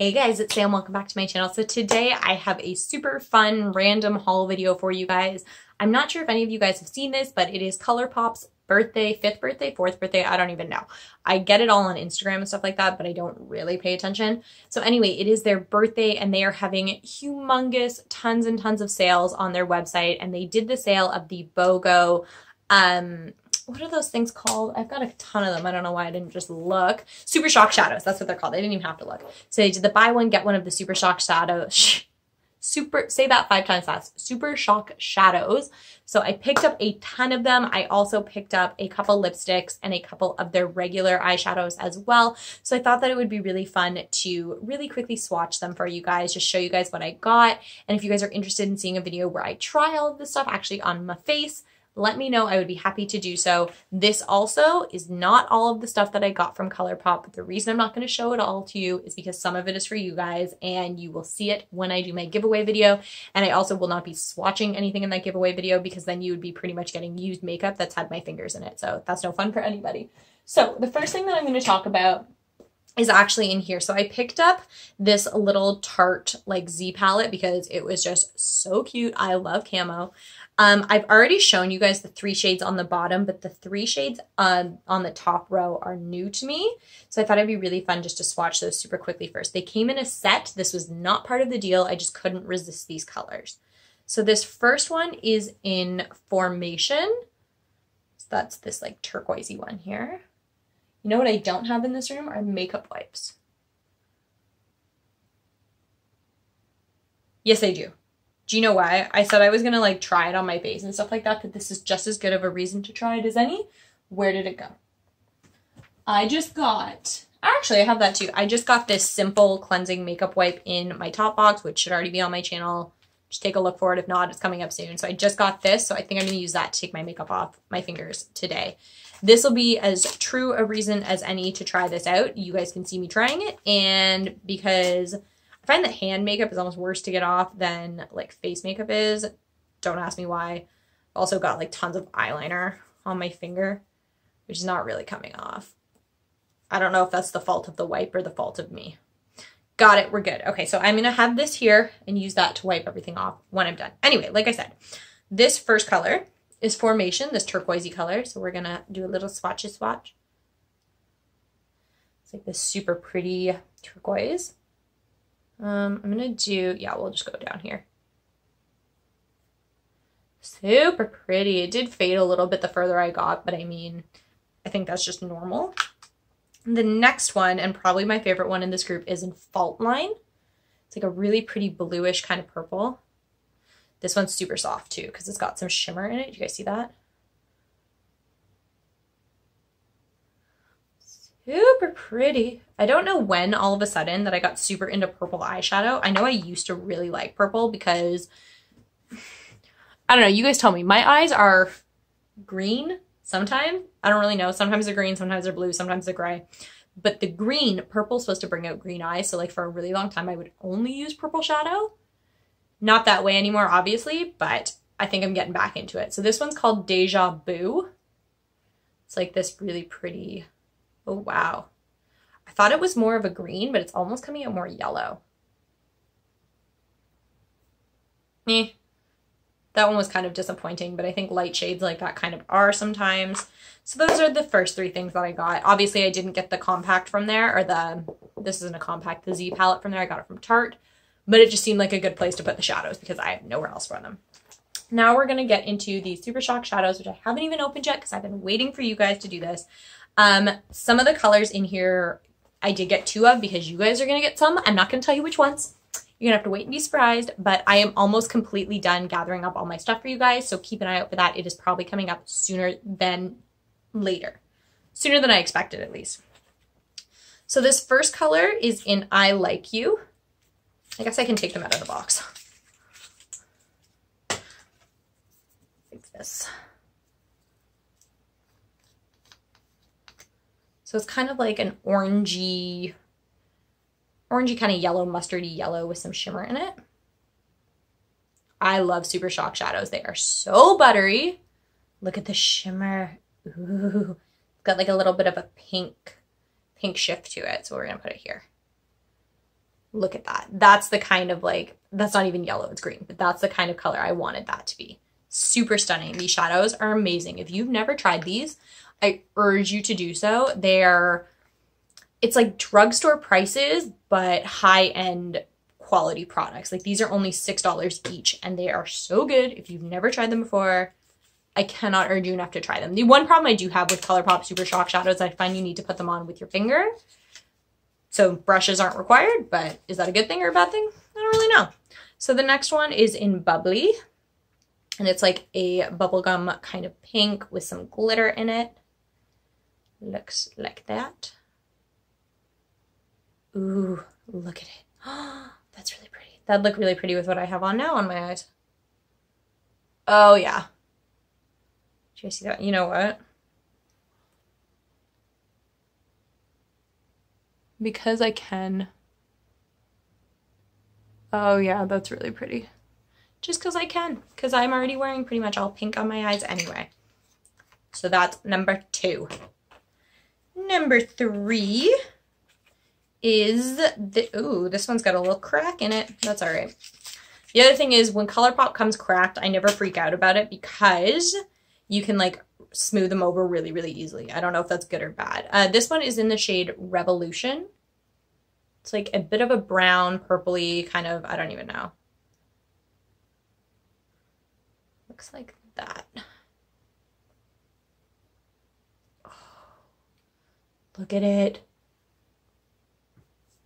Hey guys, it's Sam. Welcome back to my channel. So today I have a super fun random haul video for you guys. I'm not sure if any of you guys have seen this, but it is ColourPop's birthday, fifth birthday, fourth birthday, I don't even know. I get it all on Instagram and stuff like that, but I don't really pay attention. So anyway, it is their birthday and they are having humongous tons and tons of sales on their website and they did the sale of the BOGO um what are those things called? I've got a ton of them. I don't know why I didn't just look. Super Shock Shadows. That's what they're called. I didn't even have to look. So they did the buy one, get one of the Super Shock Shadows. Super, say that five times fast. Super Shock Shadows. So I picked up a ton of them. I also picked up a couple lipsticks and a couple of their regular eyeshadows as well. So I thought that it would be really fun to really quickly swatch them for you guys, just show you guys what I got. And if you guys are interested in seeing a video where I try all of this stuff actually on my face, let me know. I would be happy to do so. This also is not all of the stuff that I got from ColourPop. The reason I'm not going to show it all to you is because some of it is for you guys and you will see it when I do my giveaway video. And I also will not be swatching anything in that giveaway video because then you would be pretty much getting used makeup that's had my fingers in it. So that's no fun for anybody. So the first thing that I'm going to talk about is actually in here. So I picked up this little Tarte like Z palette because it was just so cute. I love camo. Um, I've already shown you guys the three shades on the bottom, but the three shades um, on the top row are new to me. So I thought it'd be really fun just to swatch those super quickly first. They came in a set. This was not part of the deal. I just couldn't resist these colors. So this first one is in Formation. So that's this like turquoisey one here. You know what I don't have in this room are makeup wipes. Yes, I do. Do you know why? I said I was gonna like try it on my face and stuff like that, but this is just as good of a reason to try it as any. Where did it go? I just got, actually I have that too. I just got this simple cleansing makeup wipe in my top box, which should already be on my channel. Just take a look for it. If not, it's coming up soon. So I just got this. So I think I'm going to use that to take my makeup off my fingers today. This will be as true a reason as any to try this out. You guys can see me trying it. And because I find that hand makeup is almost worse to get off than like face makeup is. Don't ask me why. Also got like tons of eyeliner on my finger, which is not really coming off. I don't know if that's the fault of the wipe or the fault of me. Got it, we're good. Okay, so I'm gonna have this here and use that to wipe everything off when I'm done. Anyway, like I said, this first color is Formation, this turquoisey color. So we're gonna do a little swatchy swatch. It's like this super pretty turquoise. Um, I'm to do, yeah, we'll just go down here. Super pretty. It did fade a little bit the further I got, but I mean, I think that's just normal. The next one, and probably my favorite one in this group, is in Fault Line. It's like a really pretty bluish kind of purple. This one's super soft too because it's got some shimmer in it. Do you guys see that? super pretty. I don't know when all of a sudden that I got super into purple eyeshadow. I know I used to really like purple because, I don't know, you guys tell me. My eyes are green sometimes. I don't really know. Sometimes they're green, sometimes they're blue, sometimes they're gray. But the green, purple's supposed to bring out green eyes. So like for a really long time, I would only use purple shadow. Not that way anymore, obviously, but I think I'm getting back into it. So this one's called Deja Boo. It's like this really pretty Oh, wow. I thought it was more of a green, but it's almost coming out more yellow. Me. That one was kind of disappointing, but I think light shades like that kind of are sometimes. So those are the first three things that I got. Obviously, I didn't get the compact from there, or the, this isn't a compact, the Z palette from there. I got it from Tarte, but it just seemed like a good place to put the shadows because I have nowhere else for them. Now we're going to get into the Super Shock shadows, which I haven't even opened yet because I've been waiting for you guys to do this. Um, some of the colors in here I did get two of because you guys are going to get some. I'm not going to tell you which ones. You're to have to wait and be surprised, but I am almost completely done gathering up all my stuff for you guys, so keep an eye out for that. It is probably coming up sooner than later. Sooner than I expected, at least. So this first color is in I Like You. I guess I can take them out of the box. Like this. So it's kind of like an orangey, orangey kind of yellow, mustardy yellow with some shimmer in it. I love Super Shock shadows. They are so buttery. Look at the shimmer. Ooh, got like a little bit of a pink, pink shift to it. So we're going to put it here. look at that. That's the kind of like, that's not even yellow, it's green, but that's the kind of color I wanted that to be. Super stunning. These shadows are amazing. If you've never tried these, I urge you to do so. They're, it's like drugstore prices, but high end quality products. Like these are only $6 each and they are so good. If you've never tried them before, I cannot urge you enough to try them. The one problem I do have with ColourPop Super Shock Shadows, I find you need to put them on with your finger. So brushes aren't required, but is that a good thing or a bad thing? I don't really know. So the next one is in Bubbly. And it's like a bubblegum kind of pink with some glitter in it. Looks like that. Ooh, look at it. That's really pretty. That'd look really pretty with what I have on now on my eyes. Oh, yeah. Do you see that? You know what? Because I can. Oh, yeah, that's really pretty. Just because I can. Because I'm already wearing pretty much all pink on my eyes anyway. So that's number two. Number three is the, ooh, this one's got a little crack in it. That's all right. The other thing is when ColourPop comes cracked, I never freak out about it because you can like smooth them over really, really easily. I don't know if that's good or bad. Uh, this one is in the shade Revolution. It's like a bit of a brown, purpley kind of, I don't even know. Looks like that. Oh, look at it.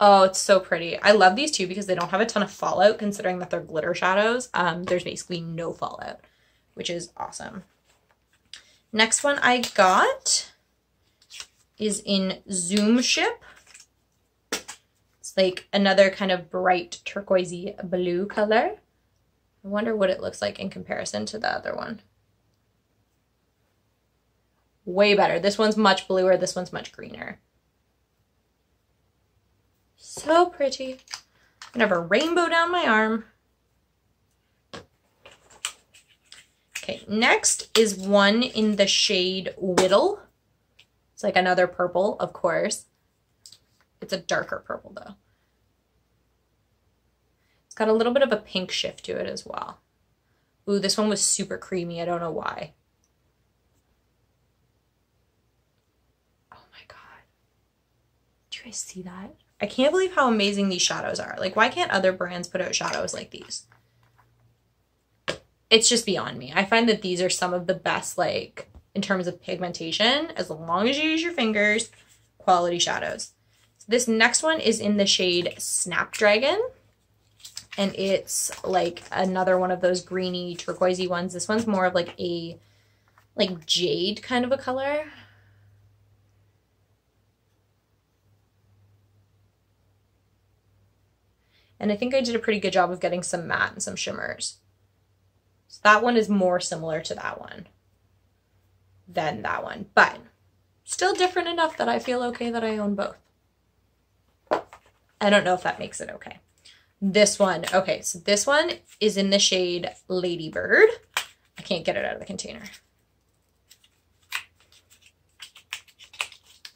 Oh, it's so pretty. I love these two because they don't have a ton of fallout considering that they're glitter shadows. Um, there's basically no fallout, which is awesome. Next one I got is in Zoom Ship. It's like another kind of bright turquoisey blue color. I wonder what it looks like in comparison to the other one. Way better. This one's much bluer. This one's much greener. So pretty. I'm gonna have a rainbow down my arm. Okay, next is one in the shade Wittle. It's like another purple, of course. It's a darker purple though. It's got a little bit of a pink shift to it as well. Ooh, this one was super creamy. I don't know why. Oh my god. Do you guys see that? I can't believe how amazing these shadows are. Like, why can't other brands put out shadows like these? It's just beyond me. I find that these are some of the best, like, in terms of pigmentation, as long as you use your fingers, quality shadows. So this next one is in the shade Snapdragon. And it's like another one of those greeny turquoisey ones. This one's more of like a like jade kind of a color. And I think I did a pretty good job of getting some matte and some shimmers. So that one is more similar to that one than that one, but still different enough that I feel okay that I own both. I don't know if that makes it okay. This one, okay, so this one is in the shade Ladybird. I can't get it out of the container.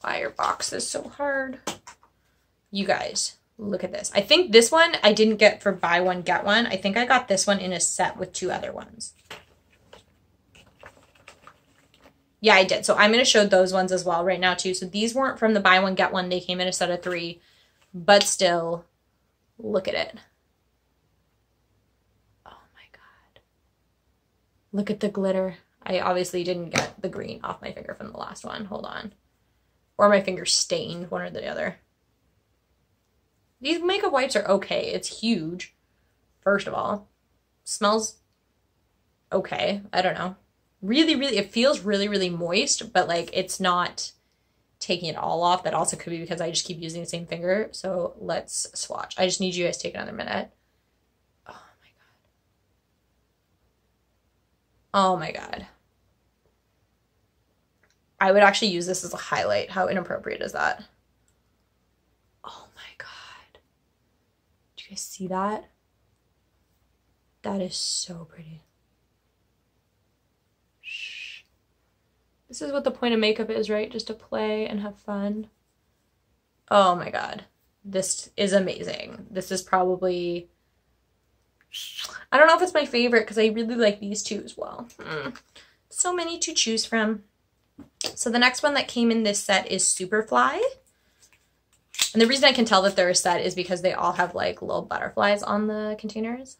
Why your box is so hard. You guys, Look at this. I think this one I didn't get for buy one, get one. I think I got this one in a set with two other ones. Yeah, I did. So I'm going to show those ones as well right now too. So these weren't from the buy one, get one. They came in a set of three. But still, look at it. Oh my God. Look at the glitter. I obviously didn't get the green off my finger from the last one. Hold on. Or my finger stained, one or the other. These makeup wipes are okay. It's huge, first of all. Smells okay. I don't know. Really, really, it feels really, really moist, but like it's not taking it all off. That also could be because I just keep using the same finger. So let's swatch. I just need you guys to take another minute. Oh my God. Oh my God. I would actually use this as a highlight. How inappropriate is that? Guys see that? That is so pretty. Shh. This is what the point of makeup is, right? Just to play and have fun. Oh my god. This is amazing. This is probably, I don't know if it's my favorite because I really like these two as well. Mm. So many to choose from. So the next one that came in this set is Superfly. And the reason I can tell that they're a set is because they all have like little butterflies on the containers.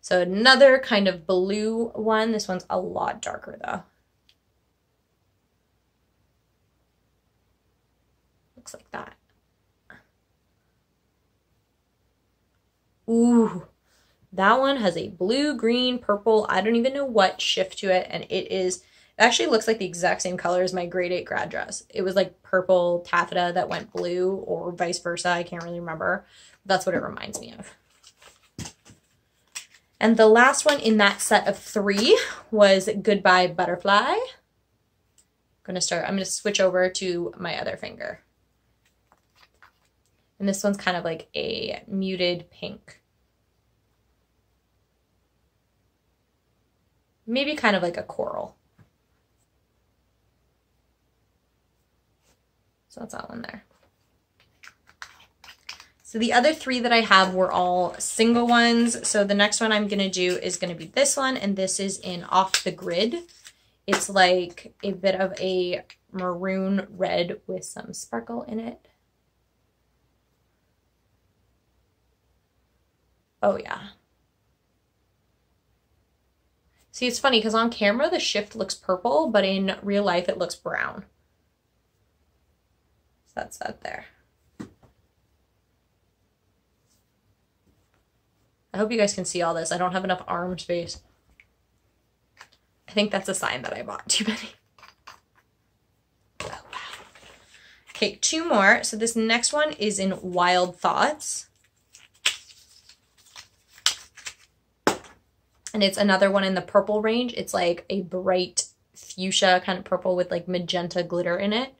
So another kind of blue one. This one's a lot darker though. Looks like that. Ooh, that one has a blue, green, purple, I don't even know what shift to it. And it is, actually looks like the exact same color as my grade 8 grad dress. It was like purple taffeta that went blue or vice versa. I can't really remember. That's what it reminds me of. And the last one in that set of three was Goodbye Butterfly. I'm to start, I'm going to switch over to my other finger. And this one's kind of like a muted pink. maybe kind of like a coral. So that's that one there. So the other three that I have were all single ones. So the next one I'm going to do is going to be this one, and this is in Off the Grid. It's like a bit of a maroon red with some sparkle in it. Oh yeah. See, it's funny because on camera the shift looks purple, but in real life it looks brown. That's that there. I hope you guys can see all this. I don't have enough arm space. I think that's a sign that I bought too many. Oh, wow. Okay, two more. So this next one is in Wild Thoughts. And it's another one in the purple range. It's like a bright fuchsia kind of purple with like magenta glitter in it.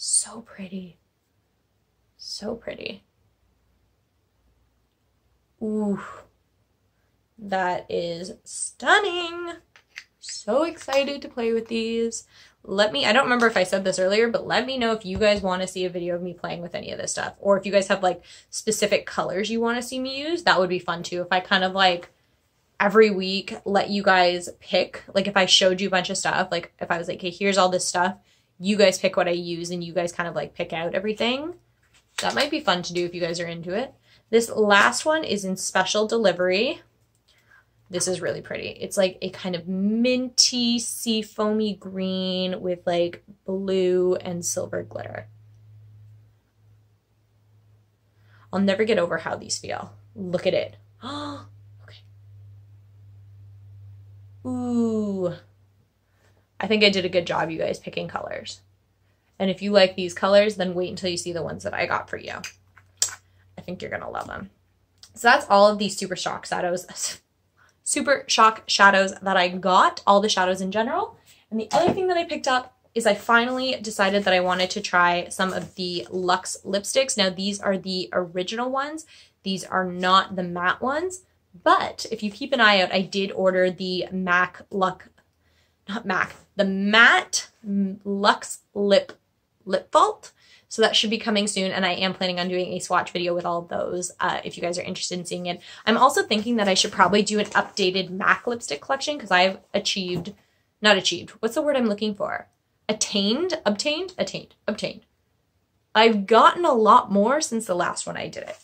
So pretty. So pretty. Ooh. That is stunning. So excited to play with these let me, I don't remember if I said this earlier, but let me know if you guys want to see a video of me playing with any of this stuff. Or if you guys have like specific colors you want to see me use, that would be fun too. If I kind of like every week let you guys pick, like if I showed you a bunch of stuff, like if I was like, okay, here's all this stuff, you guys pick what I use and you guys kind of like pick out everything. That might be fun to do if you guys are into it. This last one is in special delivery. This is really pretty. It's like a kind of minty, sea foamy green with like blue and silver glitter. I'll never get over how these feel. Look at it. Oh, okay. Ooh. I think I did a good job, you guys, picking colors. And if you like these colors, then wait until you see the ones that I got for you. I think you're going to love them. So that's all of these Super Shock Shadows. Super Shock shadows that I got, all the shadows in general. And the other thing that I picked up is I finally decided that I wanted to try some of the Luxe lipsticks. Now, these are the original ones. These are not the matte ones. But if you keep an eye out, I did order the MAC Luck, not MAC, the matte Luxe Lip Lip Vault. So that should be coming soon. And I am planning on doing a swatch video with all of those uh, if you guys are interested in seeing it. I'm also thinking that I should probably do an updated MAC lipstick collection because I've achieved, not achieved, what's the word I'm looking for? Attained, obtained, attained, obtained. I've gotten a lot more since the last one I did it.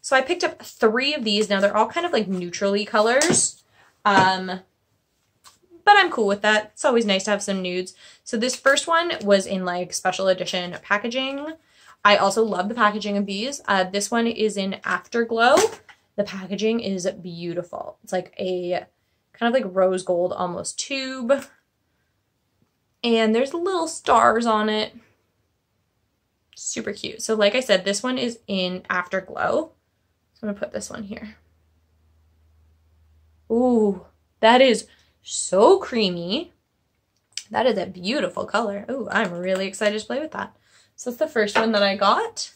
So I picked up three of these. Now they're all kind of like neutrally colors. Um, but I'm cool with that. It's always nice to have some nudes. So this first one was in like special edition packaging. I also love the packaging of these. Uh, this one is in Afterglow. The packaging is beautiful. It's like a kind of like rose gold almost tube. And there's little stars on it. Super cute. So like I said, this one is in Afterglow. So I'm to put this one here. Ooh, that is so creamy. That is a beautiful color. Oh, I'm really excited to play with that. So that's the first one that I got.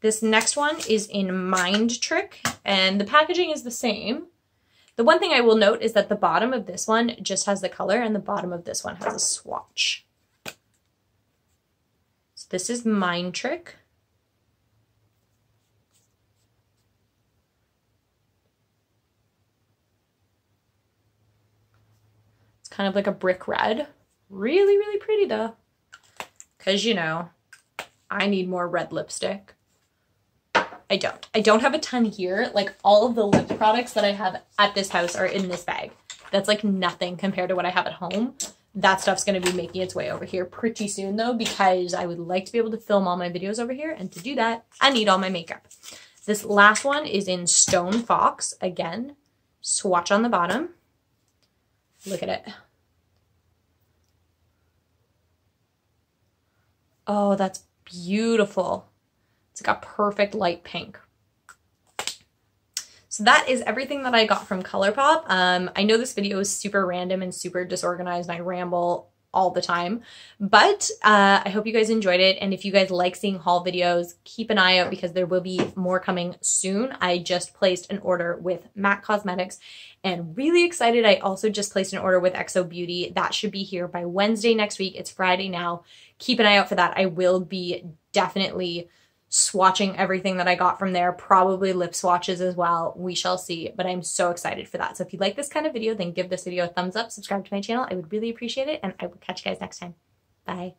This next one is in Mind Trick, and the packaging is the same. The one thing I will note is that the bottom of this one just has the color, and the bottom of this one has a swatch. So This is Mind Trick. Kind of like a brick red. Really, really pretty though. Because, you know, I need more red lipstick. I don't. I don't have a ton here. Like all of the lip products that I have at this house are in this bag. That's like nothing compared to what I have at home. That stuff's going to be making its way over here pretty soon though because I would like to be able to film all my videos over here and to do that I need all my makeup. This last one is in Stone Fox. Again, swatch on the bottom. Look at it. Oh, that's beautiful. It's like a perfect light pink. So that is everything that I got from ColourPop. Um, I know this video is super random and super disorganized and I ramble all the time, but uh, I hope you guys enjoyed it. And if you guys like seeing haul videos, keep an eye out because there will be more coming soon. I just placed an order with MAC Cosmetics and really excited. I also just placed an order with XO Beauty. That should be here by Wednesday next week. It's Friday now. Keep an eye out for that. I will be definitely swatching everything that I got from there, probably lip swatches as well. We shall see, but I'm so excited for that. So if you like this kind of video, then give this video a thumbs up, subscribe to my channel. I would really appreciate it, and I will catch you guys next time. Bye.